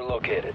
Located.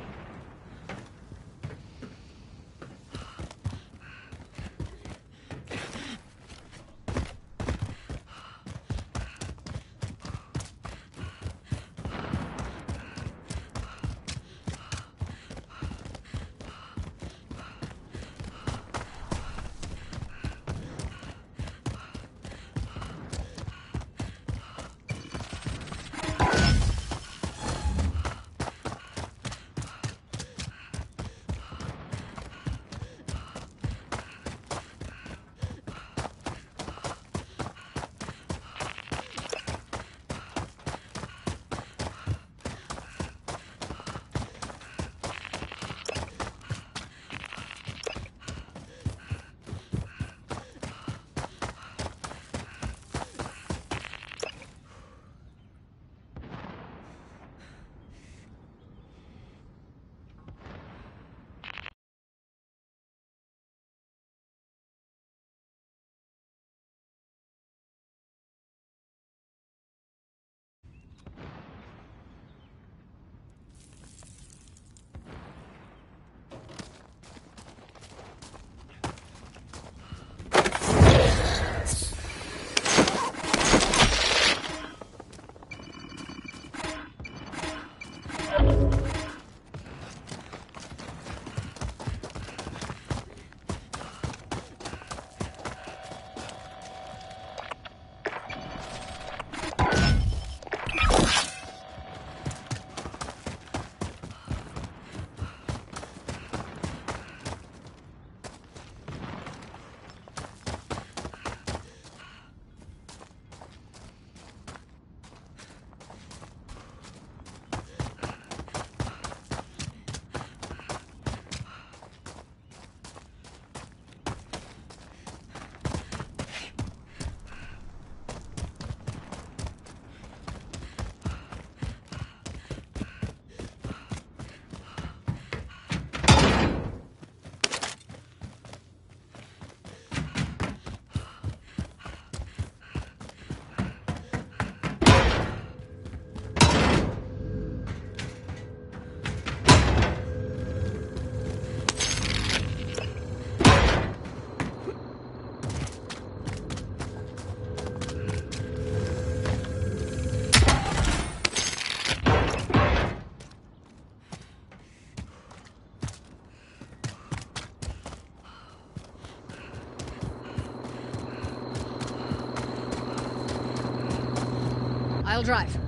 Drive.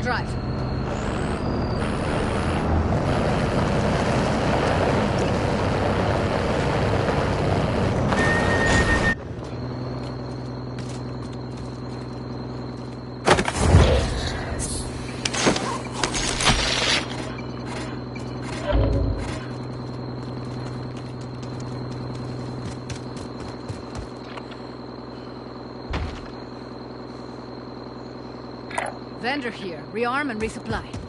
I'll drive. Vendor here. Rearm and resupply.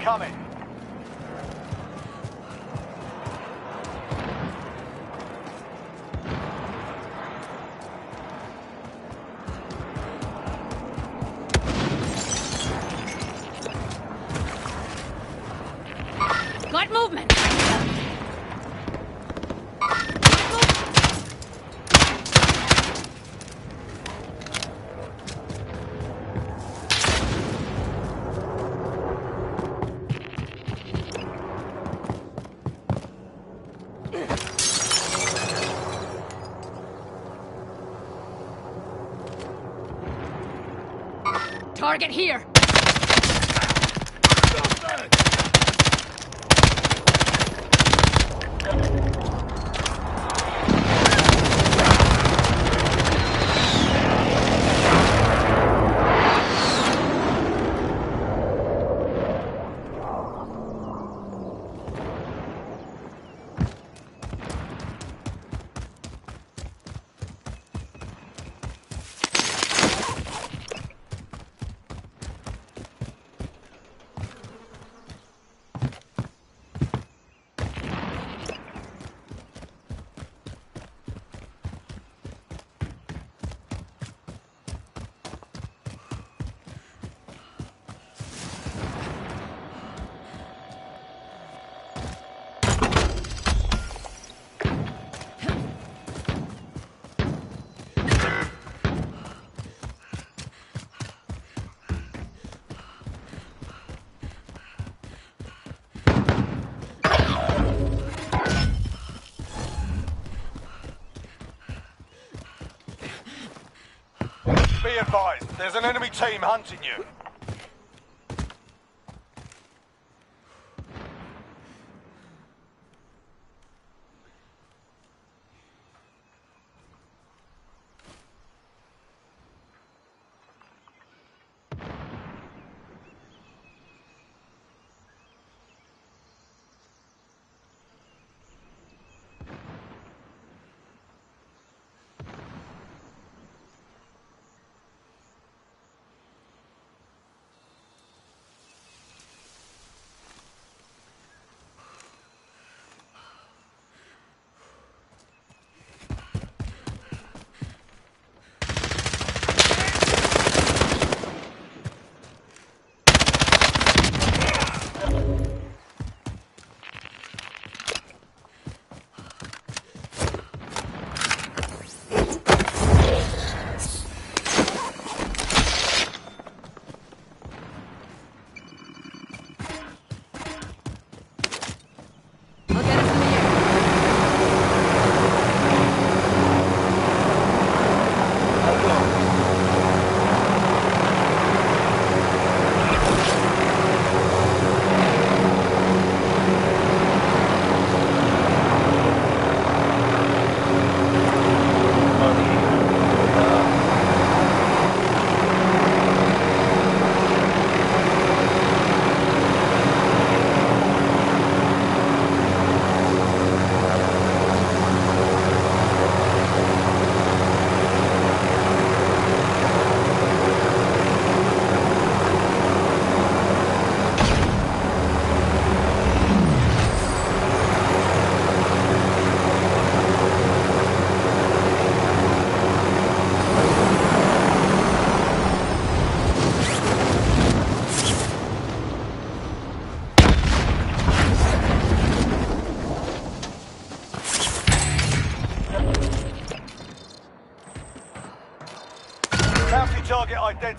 Incoming. Target here! Be advised, there's an enemy team hunting you.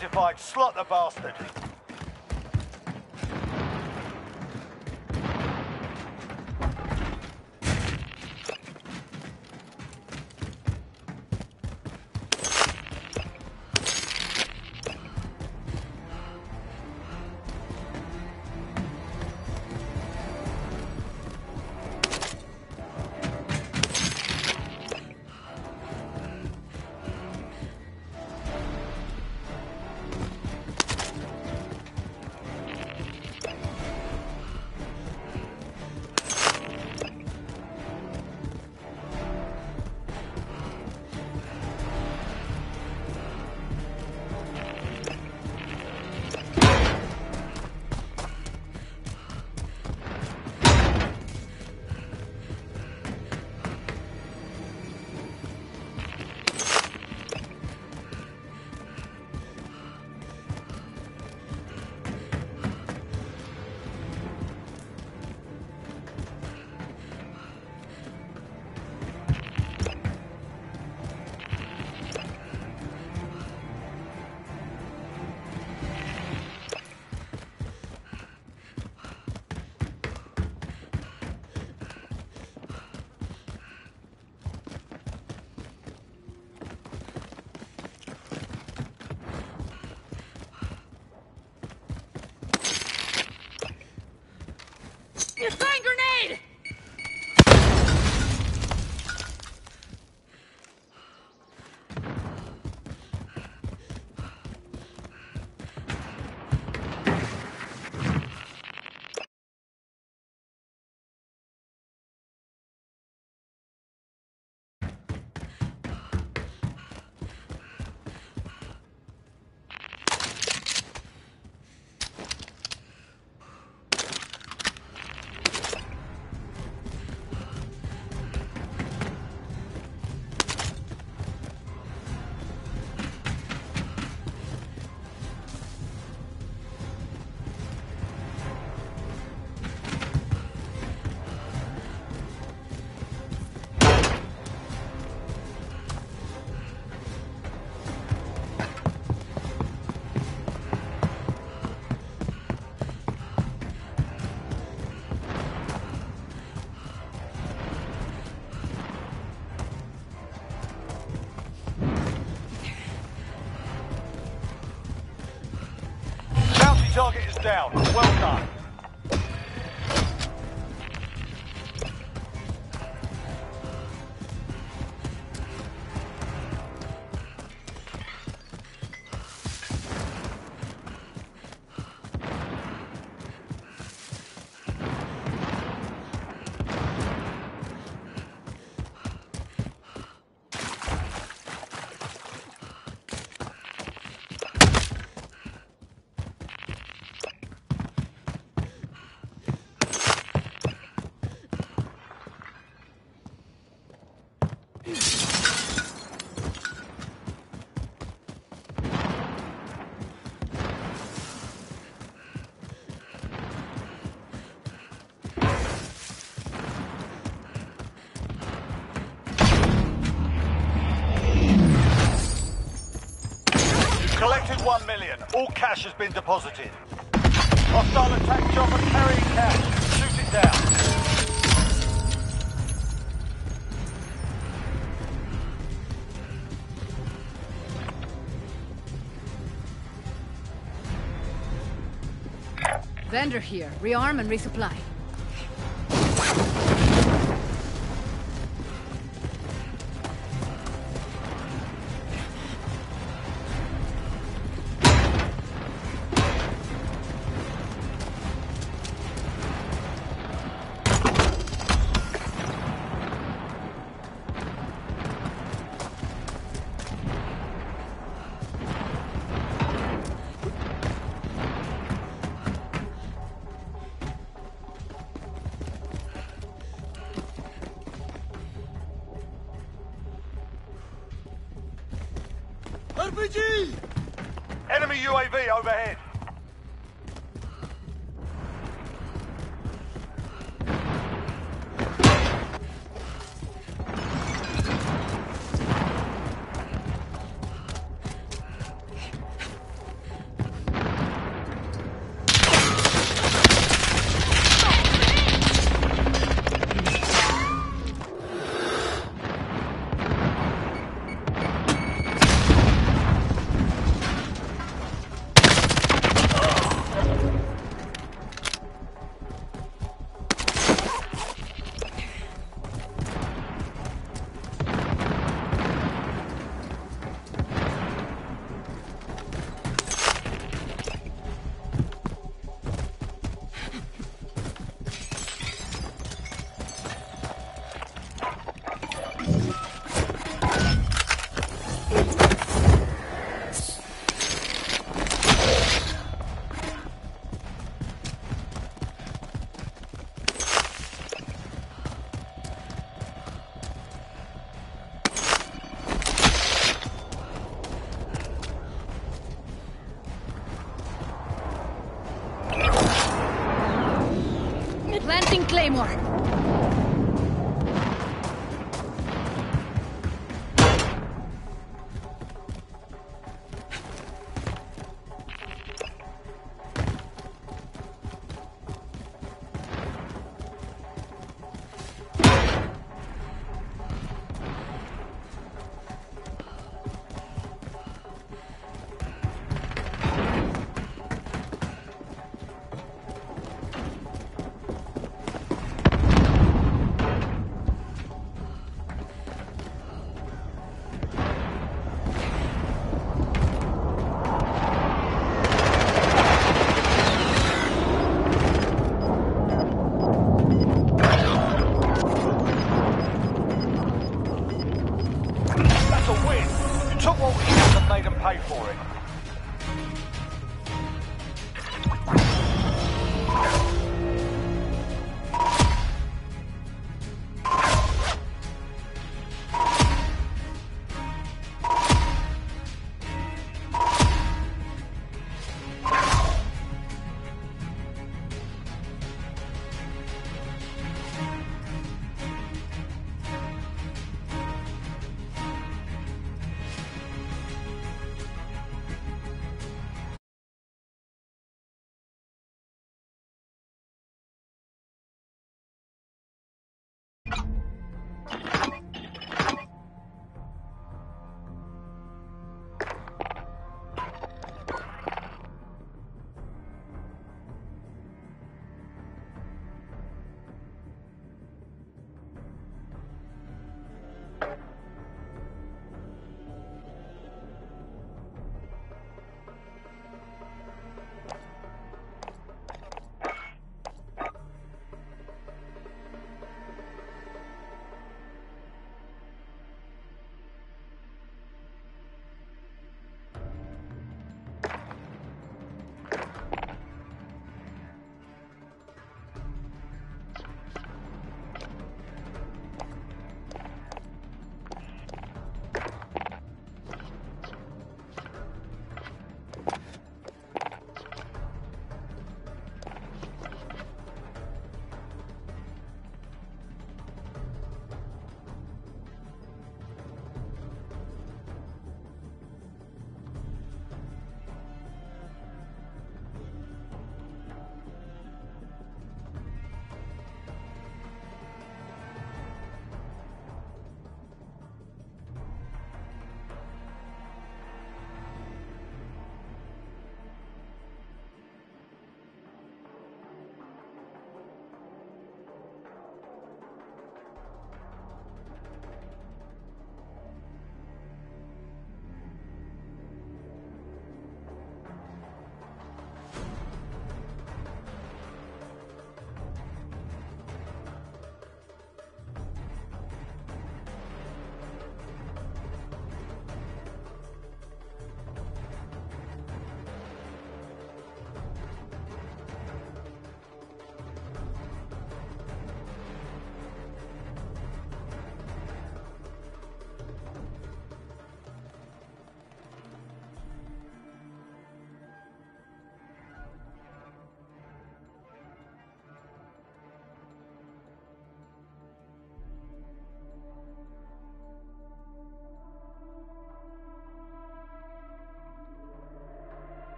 Identified. Slot the bastard. All cash has been deposited. Hostile attack chopper carrying cash. Shoot it down. Vendor here. Rearm and resupply. Enemy UAV overhead.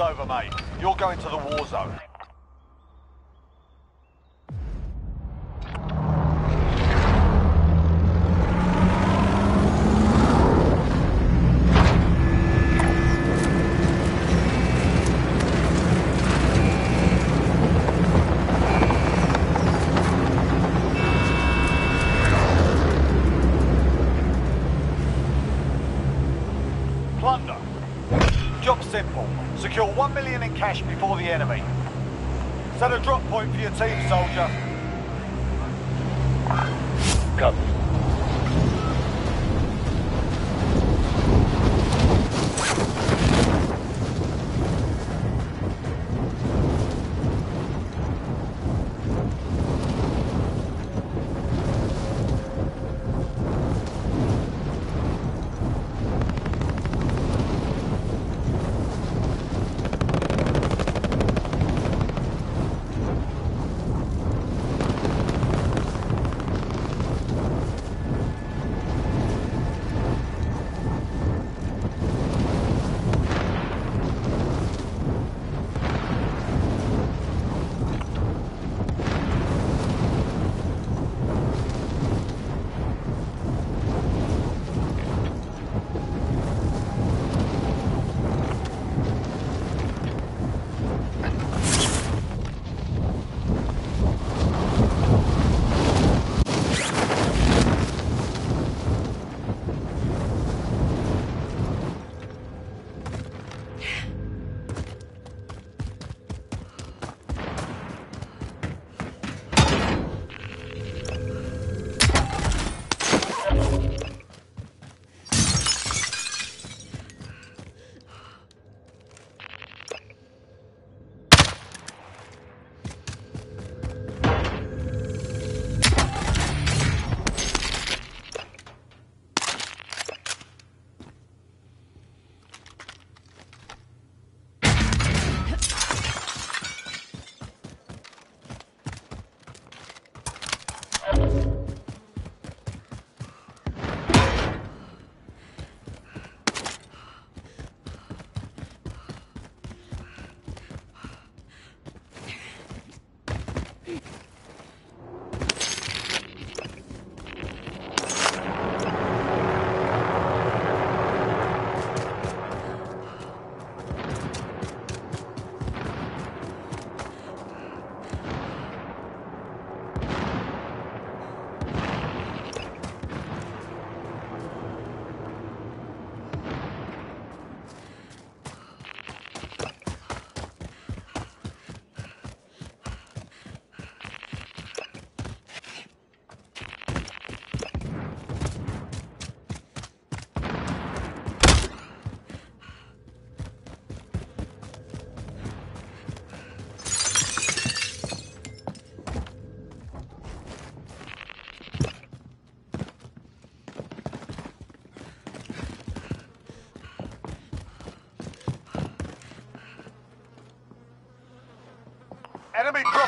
Over, mate. You're going to the war zone.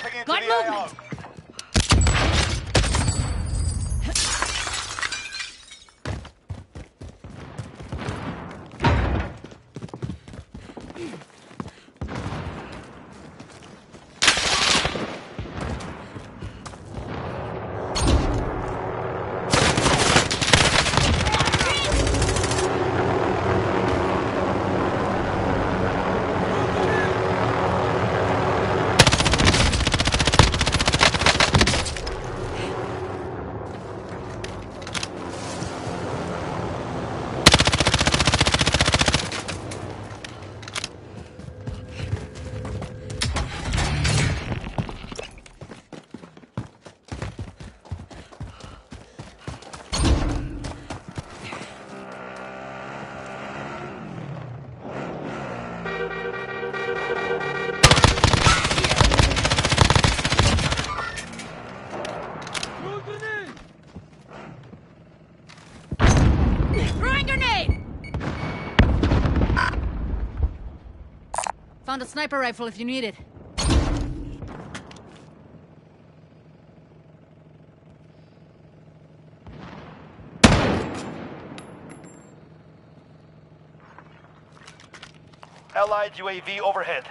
Got the AO. movement. Found a sniper rifle if you need it. Allied UAV overhead.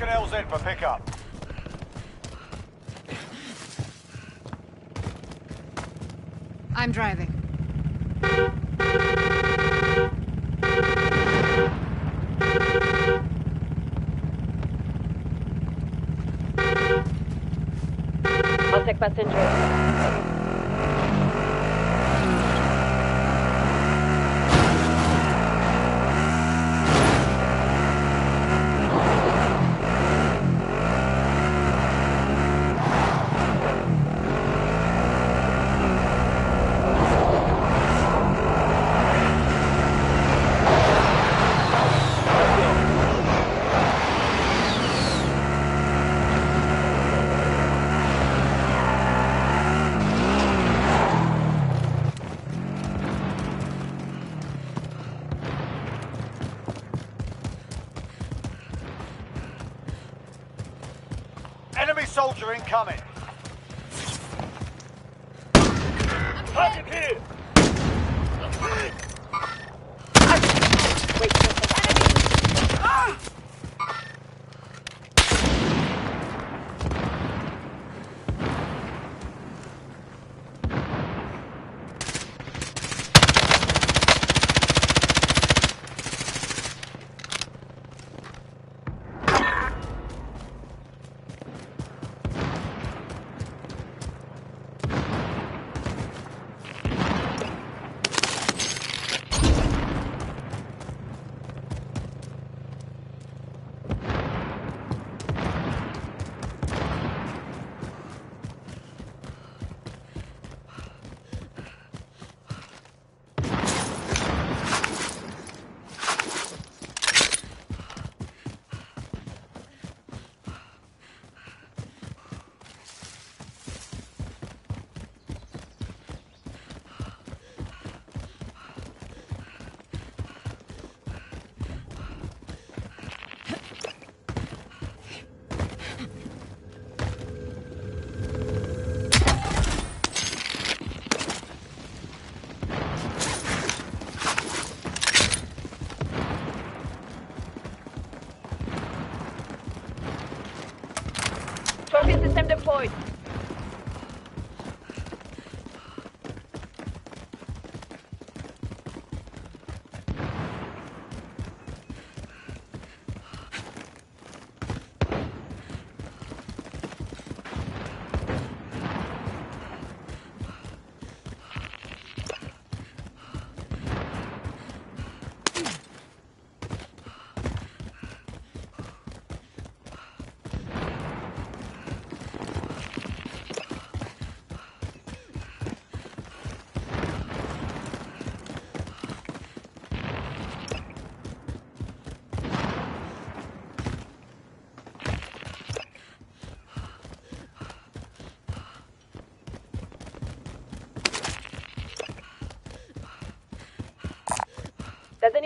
By. Mark an LZ for pickup. I'm driving. I'll take passenger.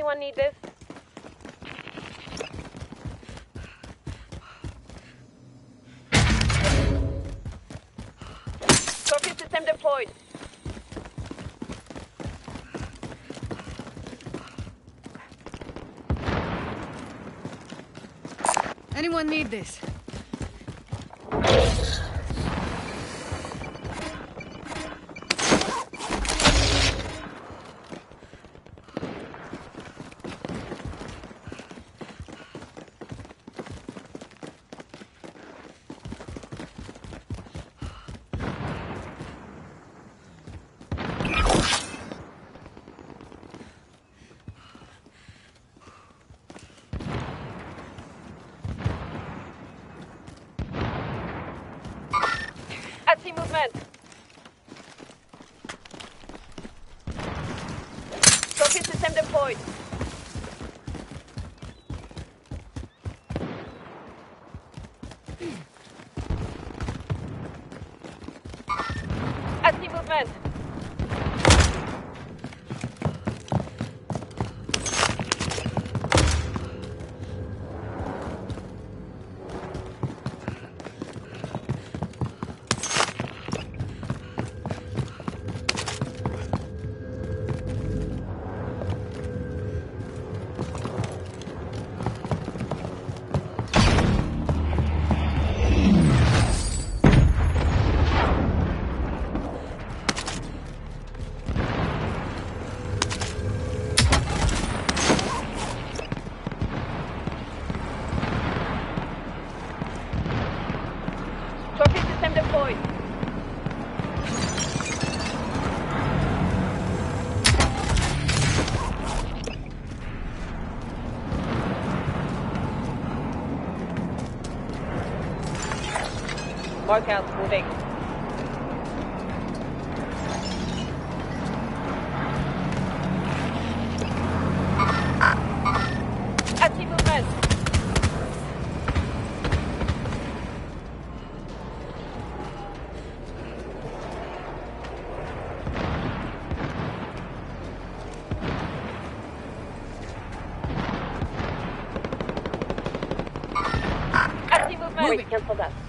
Anyone need this? Trophy system deployed. Anyone need this? Movement. I. Moving. Cancel that.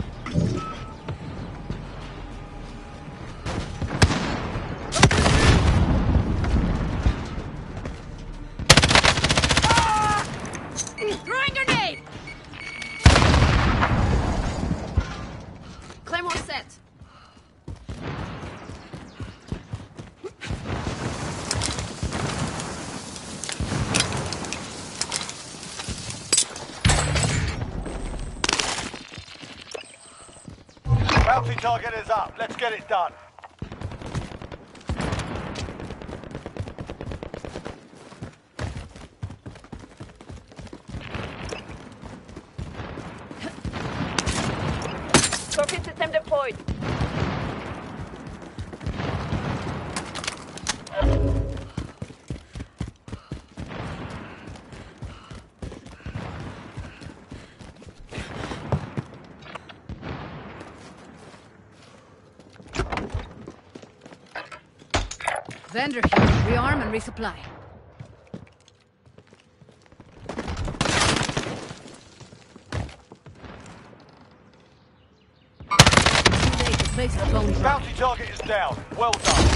Resupply. Bounty target is down. Well done.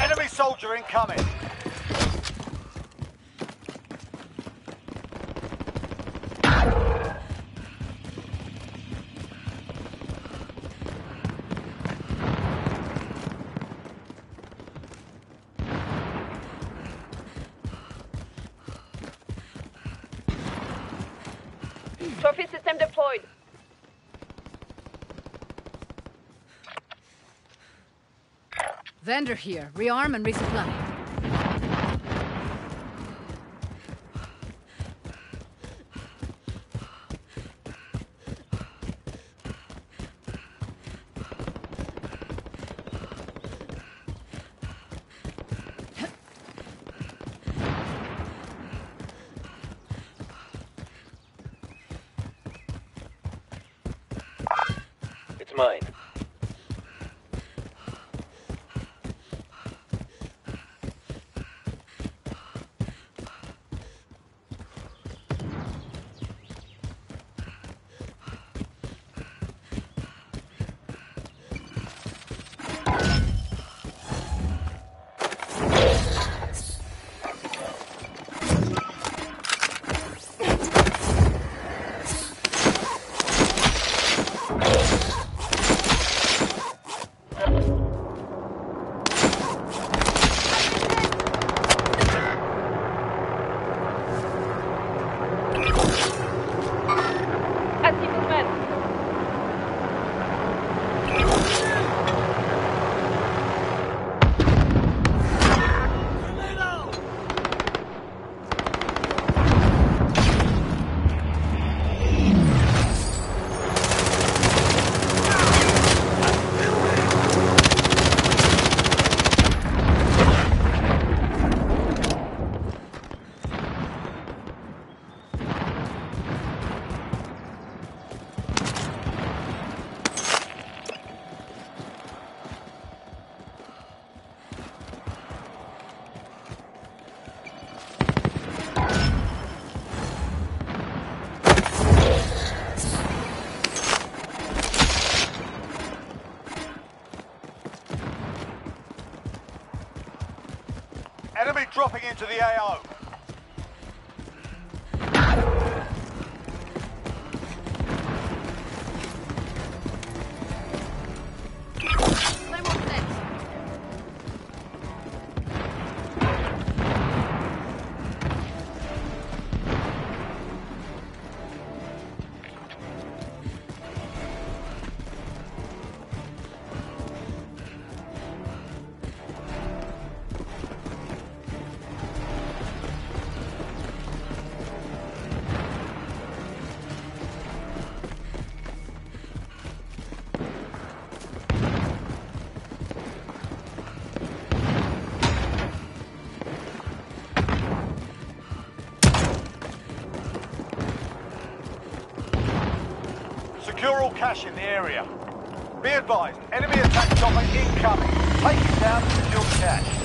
Enemy soldier incoming. Trophy system deployed. Vendor here. Rearm and resupply. It's mine. Cash in the area. Be advised, enemy attack chopper incoming. Take it down and secure the cash.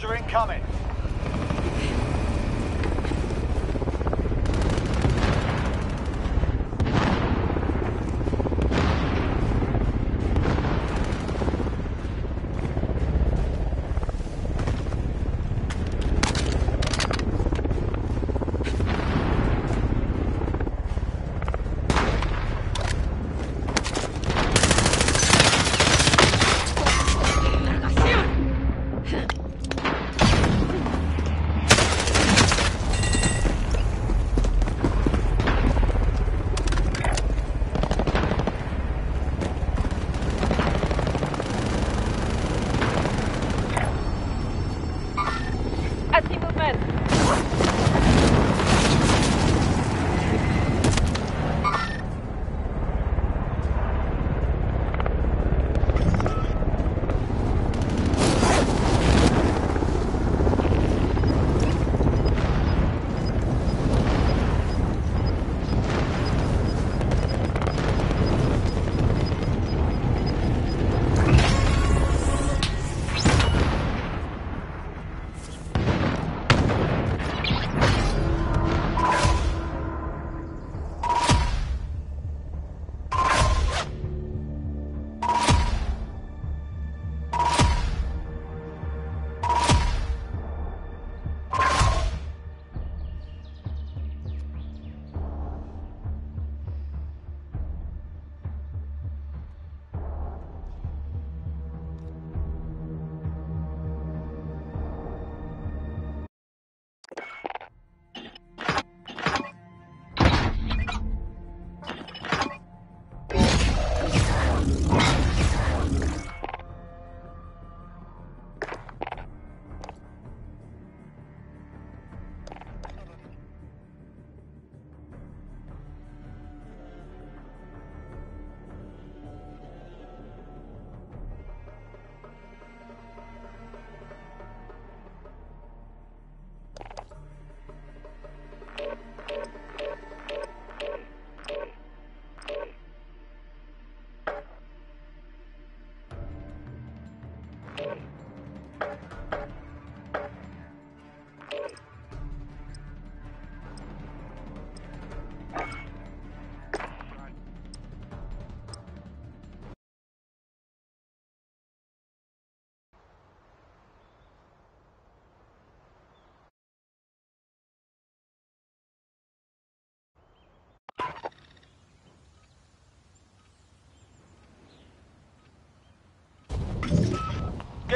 Soldier incoming.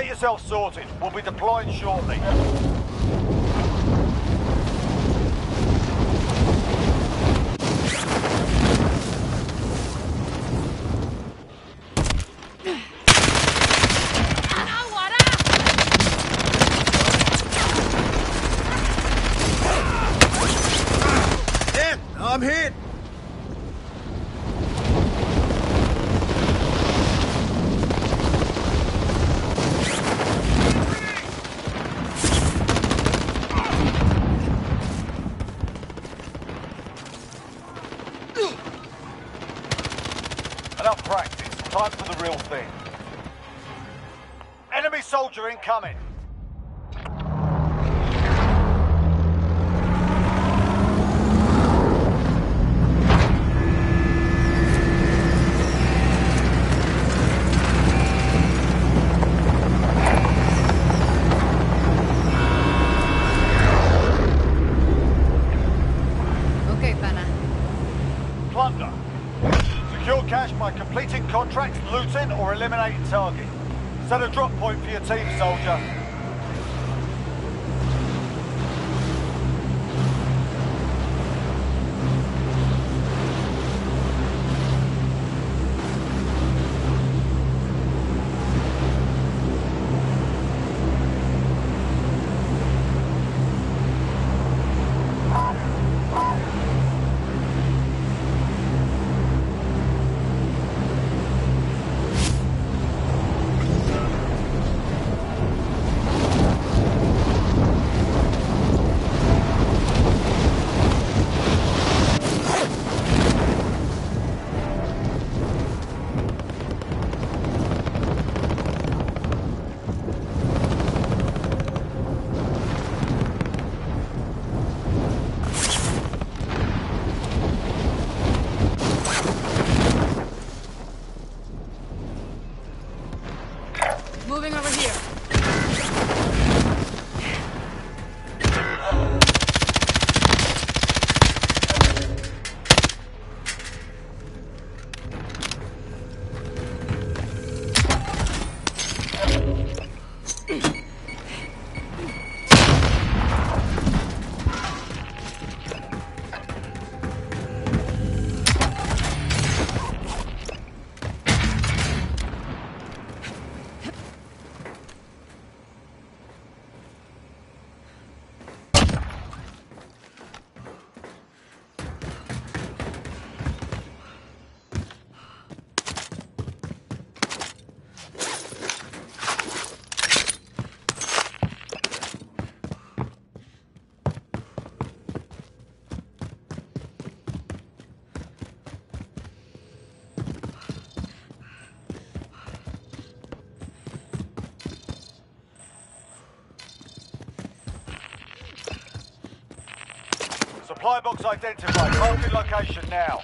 Get yourself sorted. We'll be deploying shortly. Supply box identified. Marking location now.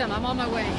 I'm on my way.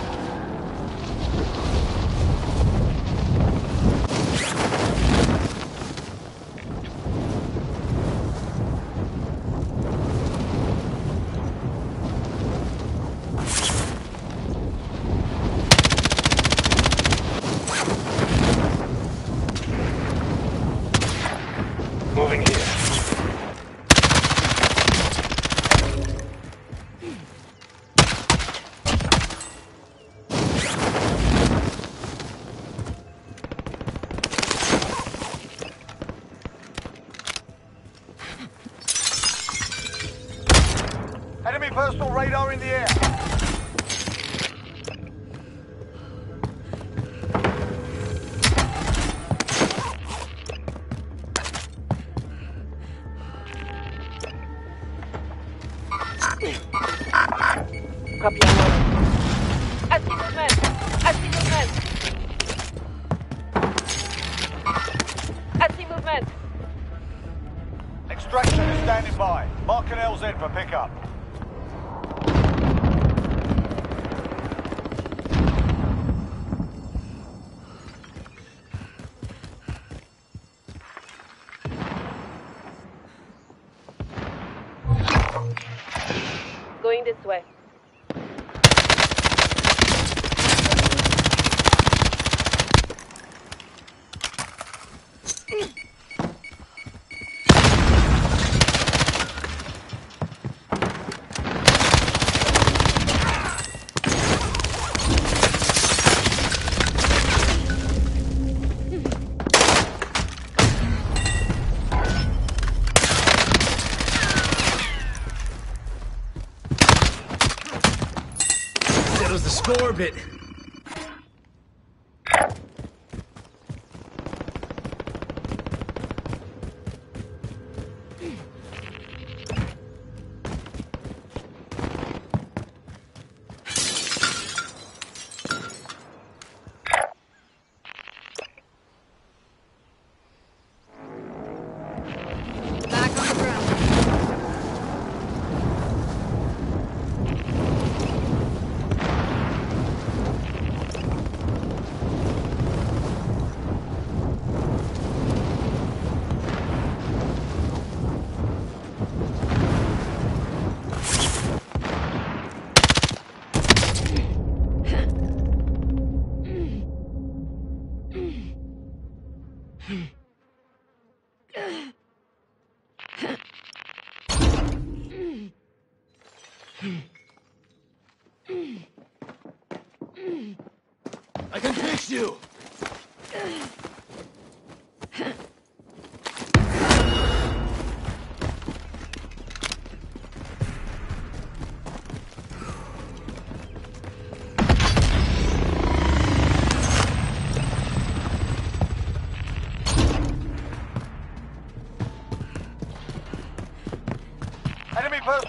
bit.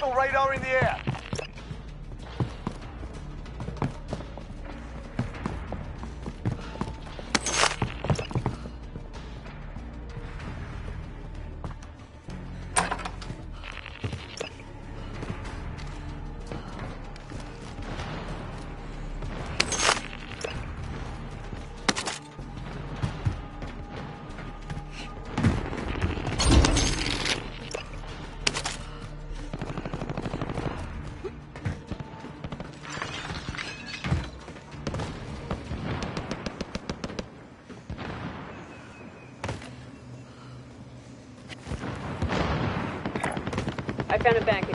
Hostile radar in the air. kind of back.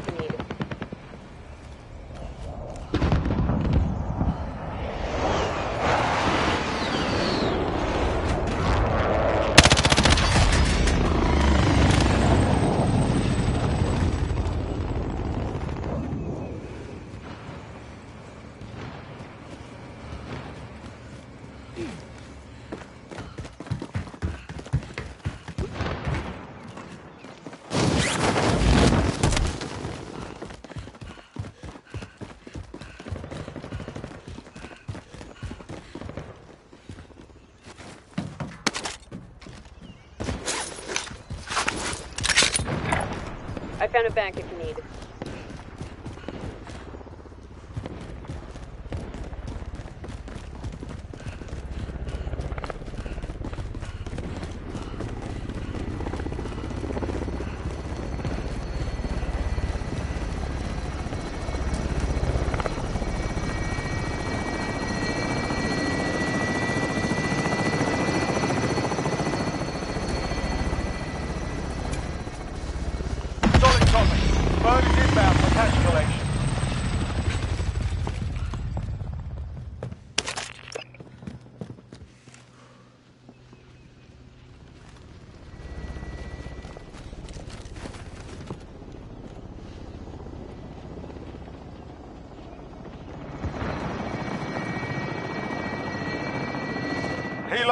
China Bank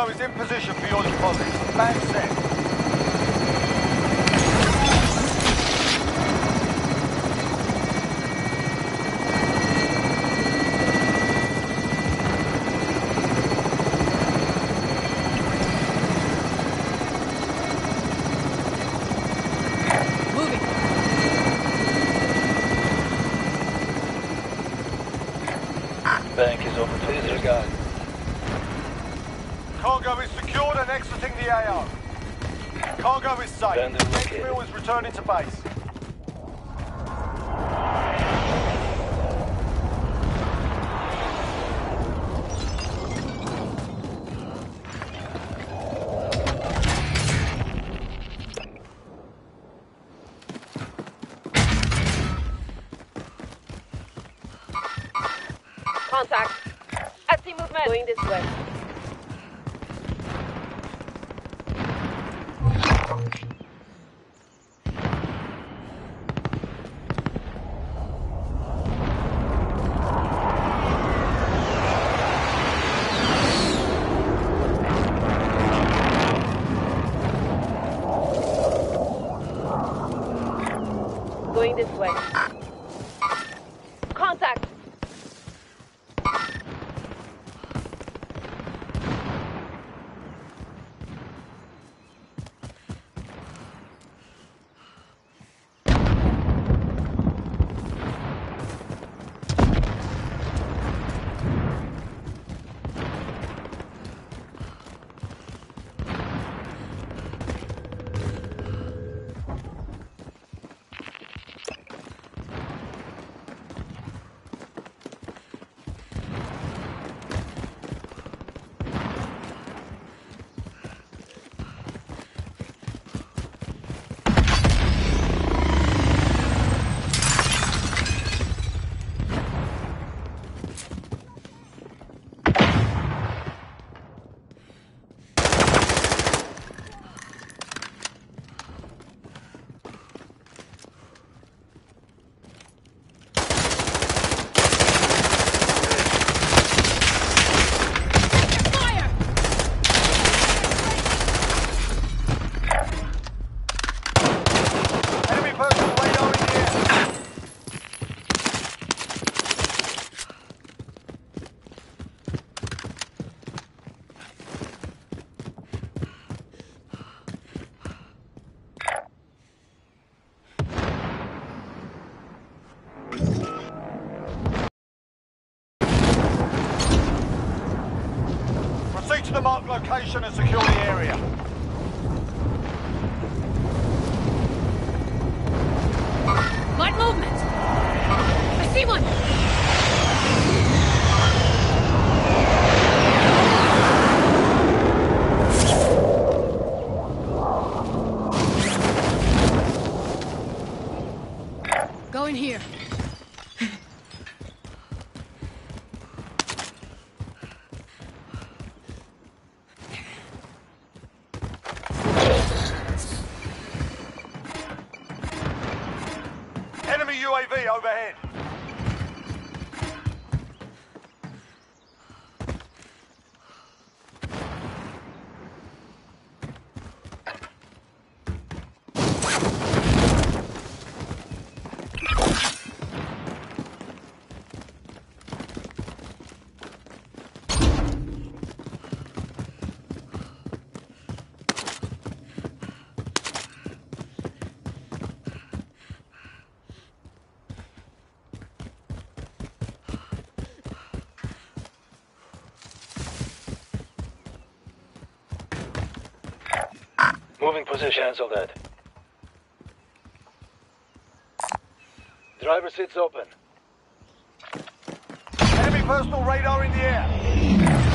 is in position for your deposit. Thanks. location and secure. Position, soldat. Driver seat's open. Enemy personal radar in the air.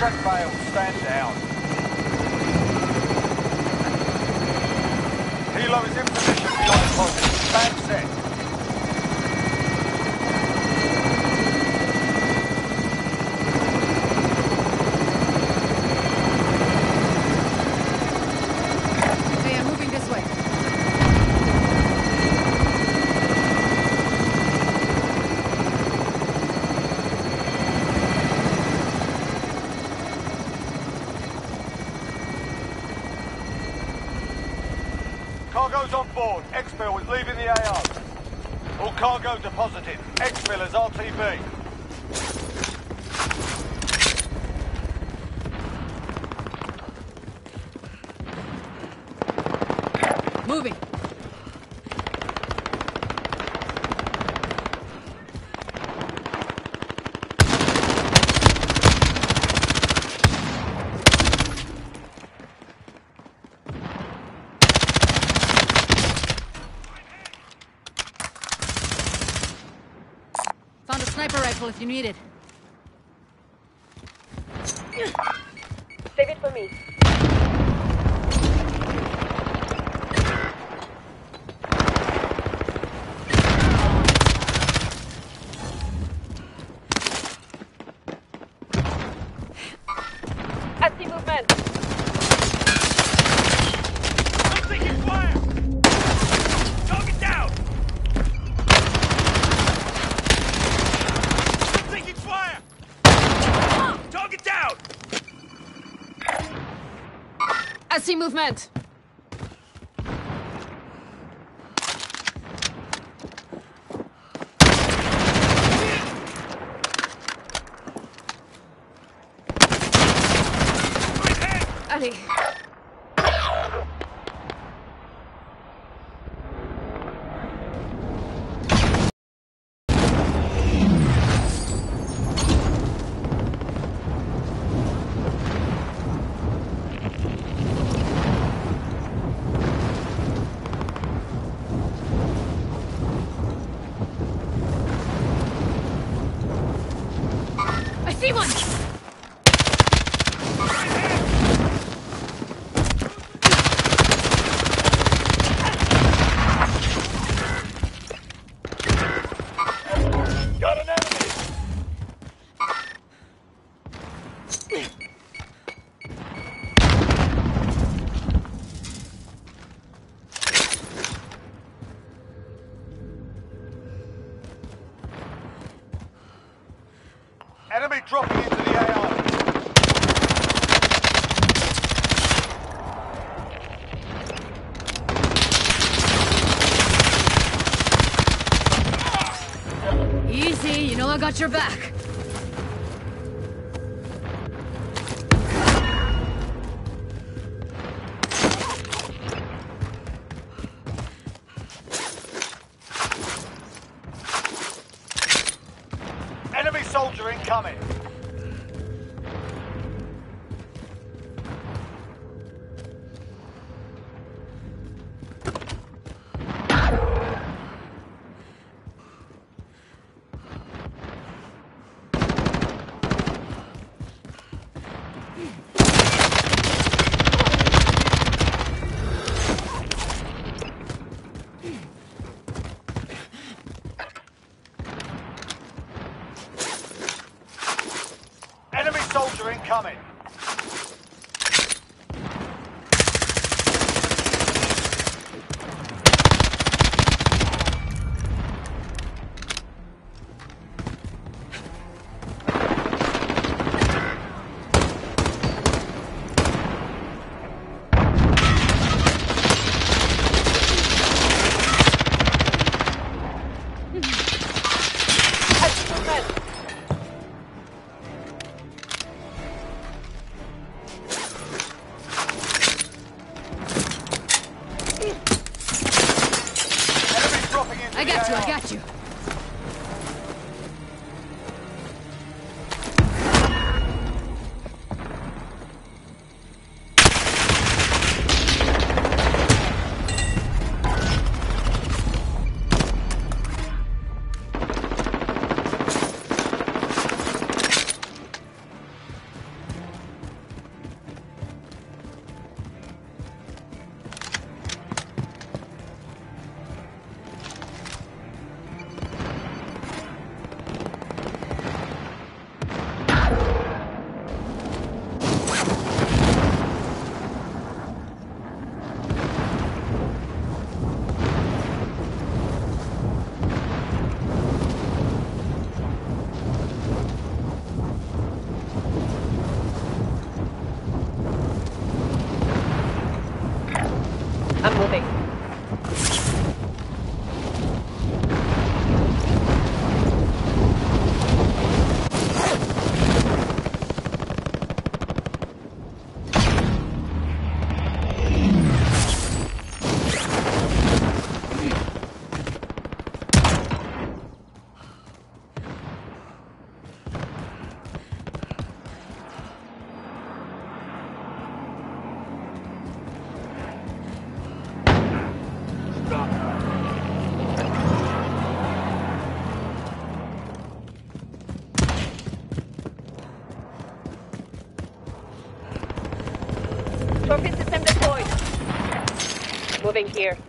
Contract failed. Stand down. Helo is in position. Stand set. needed. movement! much. Moving here.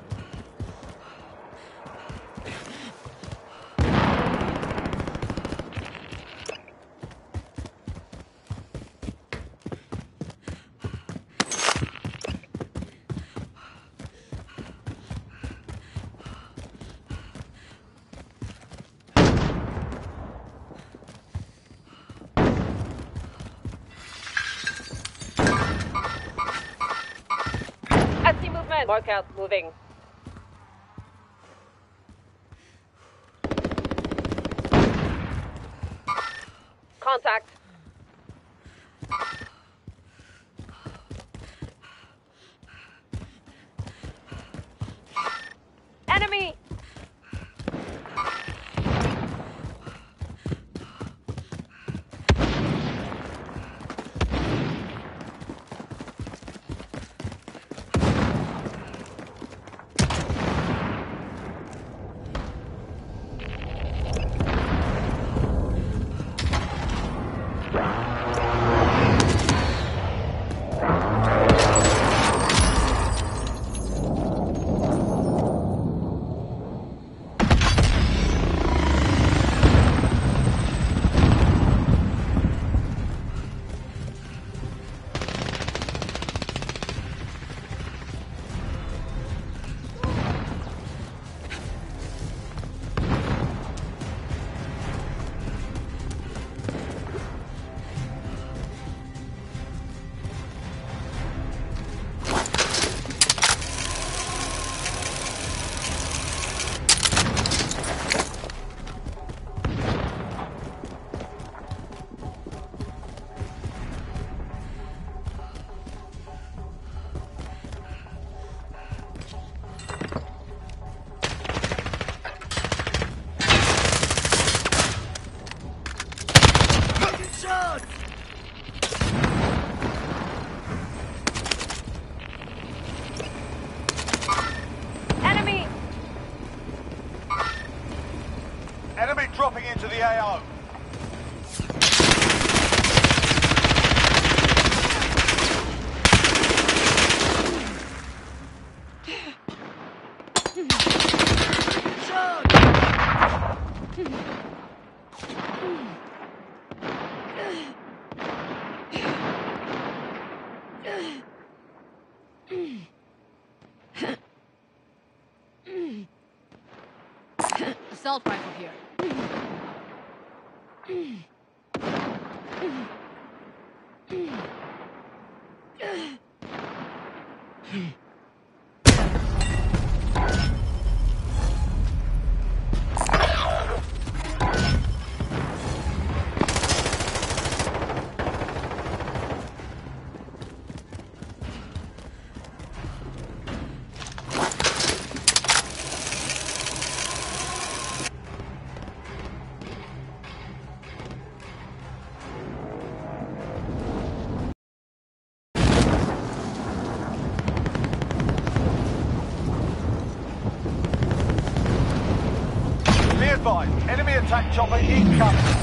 Out. Moving. Advised, enemy attack chopper incoming.